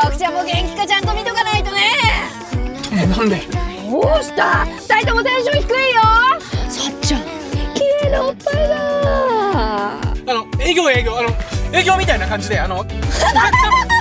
バクちゃんも元気かちゃんと見とかないとね。えなんで？どうした？二人ともテンション低いよ。さっちゃん綺麗なおっぱいだ。あの営業営業。あの営業みたいな感じであの